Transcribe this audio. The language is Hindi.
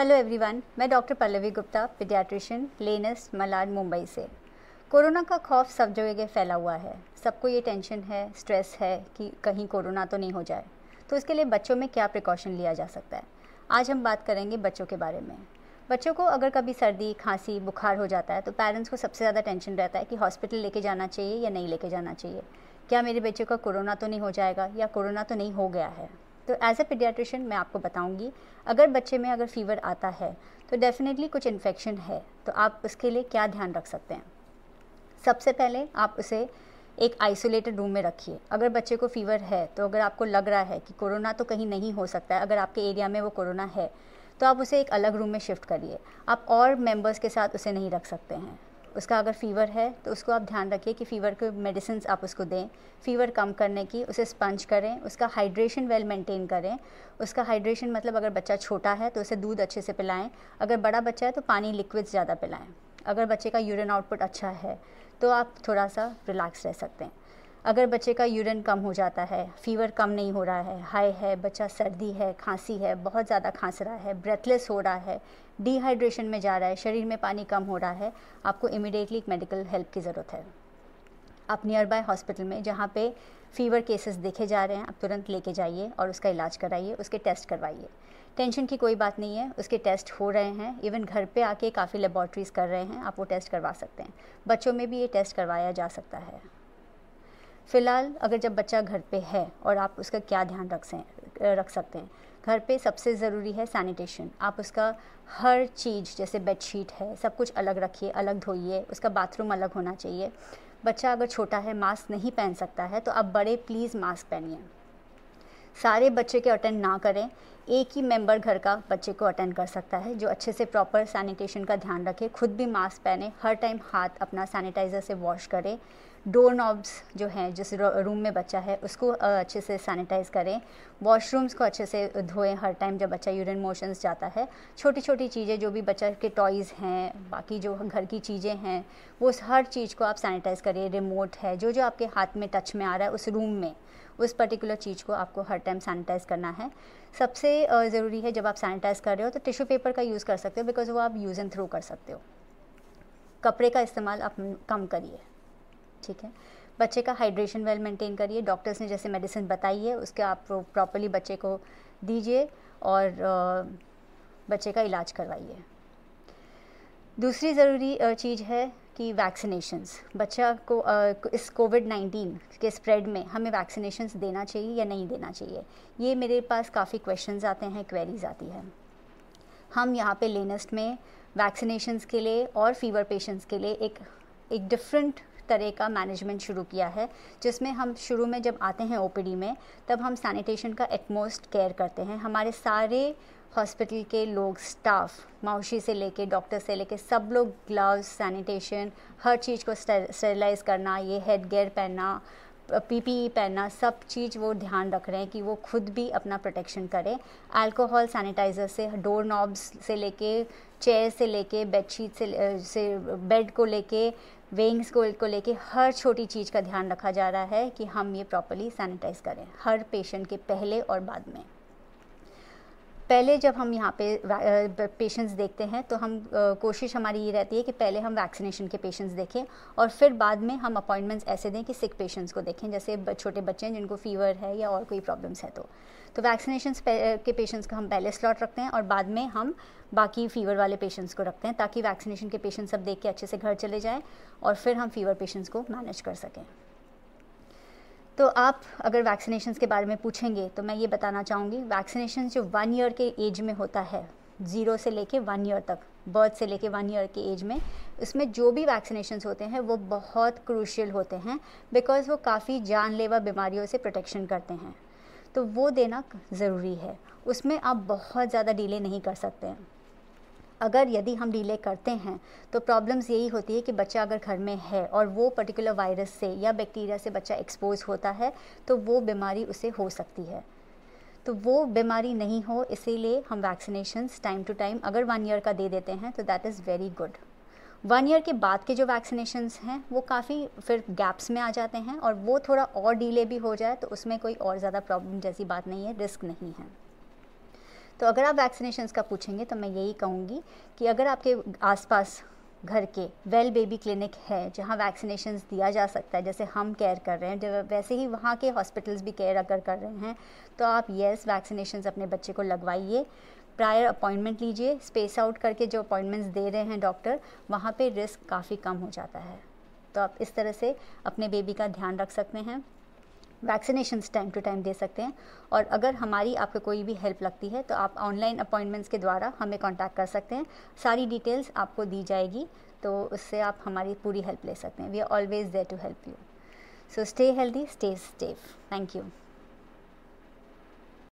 हेलो एवरीवन मैं डॉक्टर पल्लवी गुप्ता पीडियाट्रिशियन लेनस मलाड मुंबई से। कोरोना का खौफ सब जगह फैला हुआ है। सबको ये टेंशन है स्ट्रेस है कि कहीं कोरोना तो नहीं हो जाए। तो इसके लिए बच्चों में क्या प्रिकॉशन लिया जा सकता है? आज हम बात करेंगे बच्चों के बारे में। बच्चों को अगर कभी सर्दी, खांसी, बुखार हो जाता है तो पेरेंट्स को सबसे ज़्यादा टेंशन रहता है कि हॉस्पिटल लेके जाना चाहिए या नहीं लेके जाना चाहिए। क्या मेरे बच्चे का कोरोना तो नहीं हो जाएगा या कोरोना तो नहीं हो गया है? तो एज ए पीडियाट्रिशियन मैं आपको बताऊँगी, अगर बच्चे में अगर फीवर आता है तो डेफिनेटली कुछ इन्फेक्शन है तो आप उसके लिए क्या ध्यान रख सकते हैं? सबसे पहले आप उसे एक आइसोलेटेड रूम में रखिए। अगर बच्चे को फीवर है तो अगर आपको लग रहा है कि कोरोना तो कहीं नहीं हो सकता है, अगर आपके एरिया में वो कोरोना है तो आप उसे एक अलग रूम में शिफ्ट करिए। आप और मेंबर्स के साथ उसे नहीं रख सकते हैं। उसका अगर फ़ीवर है तो उसको आप ध्यान रखिए कि फ़ीवर के मेडिसिन आप उसको दें। फ़ीवर कम करने की, उसे स्पंज करें, उसका हाइड्रेशन वेल मेंटेन करें। उसका हाइड्रेशन मतलब अगर बच्चा छोटा है तो उसे दूध अच्छे से पिलाएँ। अगर बड़ा बच्चा है तो पानी लिक्विड्स ज़्यादा पिलाएँ। अगर बच्चे का यूरिन आउटपुट अच्छा है तो आप थोड़ा सा रिलैक्स रह सकते हैं। अगर बच्चे का यूरिन कम हो जाता है, फीवर कम नहीं हो रहा है, हाई है, बच्चा सर्दी है, खांसी है, बहुत ज़्यादा खांस रहा है ब्रेथलेस हो रहा है डिहाइड्रेशन में जा रहा है, शरीर में पानी कम हो रहा है, आपको इमिडिएटली एक मेडिकल हेल्प की ज़रूरत है। आप नियर बाय हॉस्पिटल में, जहाँ पे फीवर केसेस देखे जा रहे हैं, आप तुरंत लेके जाइए और उसका इलाज कराइए, उसके टेस्ट करवाइए। टेंशन की कोई बात नहीं है, उसके टेस्ट हो रहे हैं इवन घर पे आके काफ़ी लेबॉर्ट्रीज़ कर रहे हैं, आप वो टेस्ट करवा सकते हैं। बच्चों में भी ये टेस्ट करवाया जा सकता है। फ़िलहाल अगर जब बच्चा घर पे है और आप उसका क्या ध्यान रख से, रख सकते हैं, घर पे सबसे ज़रूरी है सैनिटेशन आप उसका हर चीज़ जैसे बेडशीट है, सब कुछ अलग रखिए, अलग धोइए, उसका बाथरूम अलग होना चाहिए. बच्चा अगर छोटा है मास्क नहीं पहन सकता है तो आप बड़े प्लीज़ मास्क पहनिए. सारे बच्चे के अटेंड ना करें, एक ही मेंबर घर का बच्चे को अटेंड कर सकता है, जो अच्छे से प्रॉपर सैनिटेशन का ध्यान रखे, खुद भी मास्क पहने, हर टाइम हाथ अपना सैनिटाइज़र से वॉश करें, डोर नॉब्स जो हैं, जिस रूम में बच्चा है, उसको अच्छे से सैनिटाइज़ करें, वॉशरूम्स को अच्छे से धोएँ हर टाइम जब बच्चा यूरिन मोशंस जाता है छोटी छोटी चीज़ें जो भी बच्चा के टॉयज़ हैं, बाकी जो घर की चीज़ें हैं, वो हर चीज़ को आप सैनिटाइज़ करिए, रिमोट है, जो जो आपके हाथ में टच में आ रहा है, उस रूम में उस पर्टिकुलर चीज़ को आपको हर टाइम सैनिटाइज़ करना है। सबसे ज़रूरी है जब आप सैनिटाइज़ कर रहे हो तो टिश्यू पेपर का यूज़ कर सकते हो बिकॉज़ वो आप यूज़ एंड थ्रो कर सकते हो। कपड़े का इस्तेमाल आप कम करिए, ठीक है? बच्चे का हाइड्रेशन वेल मेंटेन करिए। डॉक्टर्स ने जैसे मेडिसिन बताई है, उसके आप प्रॉपरली बच्चे को दीजिए और बच्चे का इलाज करवाइए। दूसरी ज़रूरी चीज़ है कि वैक्सीनेशंस बच्चा को इस कोविड नाइन्टीन के स्प्रेड में हमें वैक्सीनेशंस देना चाहिए या नहीं देना चाहिए? ये मेरे पास काफ़ी क्वेश्चंस आते हैं क्वेरीज आती है। हम यहाँ पे लेनेस्ट में वैक्सीनेशंस के लिए और फीवर पेशेंट्स के लिए एक एक डिफरेंट तरह का मैनेजमेंट शुरू किया है, जिसमें हम शुरू में जब आते हैं ओपीडी में, तब हम सैनिटेशन का एटमोस्ट केयर करते हैं। हमारे सारे हॉस्पिटल के लोग स्टाफ मावशी से लेके डॉक्टर से लेके, सब लोग ग्लव्स सैनिटेशन हर चीज़ को स्टेरलाइज करना, ये हेड गेयर पहनना पीपीई पहनना, सब चीज़ वो ध्यान रख रहे हैं कि वो खुद भी अपना प्रोटेक्शन करें। अल्कोहल सैनिटाइज़र से डोर नॉब्स से लेके चेयर से लेके बेडशीट से से बेड को लेके वेंग्स को, को लेके हर छोटी चीज़ का ध्यान रखा जा रहा है कि हम ये प्रॉपरली सैनिटाइज़ करें हर पेशेंट के पहले और बाद में। पहले जब हम यहाँ पे पेशेंट्स देखते हैं तो हम कोशिश हमारी ये रहती है कि पहले हम वैक्सीनेशन के पेशेंट्स देखें और फिर बाद में हम अपॉइंटमेंट्स ऐसे दें कि सिक पेशेंट्स को देखें, जैसे छोटे बच्चे हैं जिनको फीवर है या और कोई प्रॉब्लम्स है तो। तो वैक्सीनेशन के पेशेंट्स को हम पहले स्लॉट रखते हैं और बाद में हम बाकी फीवर वाले पेशेंट्स को रखते हैं ताकि वैक्सीनेशन के पेशेंट्स सब देख के अच्छे से घर चले जाएँ और फिर हम फीवर पेशेंट्स को मैनेज कर सकें। तो आप अगर वैक्सीनेशन के बारे में पूछेंगे तो मैं ये बताना चाहूँगी वैक्सीनेशन जो वन ईयर के एज में होता है ज़ीरो से लेके वन ईयर तक बर्थ से लेके वन ईयर के एज में, उसमें जो भी वैक्सीनेशन होते हैं, वो बहुत क्रूशियल होते हैं बिकॉज़ वो काफ़ी जानलेवा बीमारियों से प्रोटेक्शन करते हैं। तो वो देना ज़रूरी है। उसमें आप बहुत ज़्यादा डिले नहीं कर सकते। हैं अगर यदि हम डिले करते हैं तो प्रॉब्लम्स यही होती है कि बच्चा अगर घर में है और वो पर्टिकुलर वायरस से या बैक्टीरिया से बच्चा एक्सपोज होता है तो वो बीमारी उसे हो सकती है। तो वो बीमारी नहीं हो, इसीलिए हम वैक्सीनेशन टाइम टू टाइम अगर वन ईयर का दे देते हैं तो that is very good one year के बाद के जो वैक्सीनेशन हैं, वो काफ़ी फिर गैप्स में आ जाते हैं और वो थोड़ा और डिले भी हो जाए तो उसमें कोई और ज़्यादा प्रॉब्लम जैसी बात नहीं है रिस्क नहीं है। तो अगर आप वैक्सीनेशन का पूछेंगे तो मैं यही कहूँगी कि अगर आपके आसपास घर के वेल बेबी क्लिनिक है, जहाँ वैक्सीनेशन दिया जा सकता है, जैसे हम केयर कर रहे हैं वैसे ही वहाँ के हॉस्पिटल्स भी केयर अगर कर रहे हैं तो आप येस वैक्सीनेशन अपने बच्चे को लगवाइए। प्रायर अपॉइंटमेंट लीजिए स्पेस आउट करके जो अपॉइंटमेंट्स दे रहे हैं डॉक्टर वहाँ पे रिस्क काफ़ी कम हो जाता है। तो आप इस तरह से अपने बेबी का ध्यान रख सकते हैं। वैक्सीनेशन टाइम टू टाइम दे सकते हैं। और अगर हमारी आपको कोई भी हेल्प लगती है तो आप ऑनलाइन अपॉइंटमेंट्स के द्वारा हमें कॉन्टैक्ट कर सकते हैं। सारी डिटेल्स आपको दी जाएगी तो उससे आप हमारी पूरी हेल्प ले सकते हैं। We are always there to help you so stay healthy stay safe thank you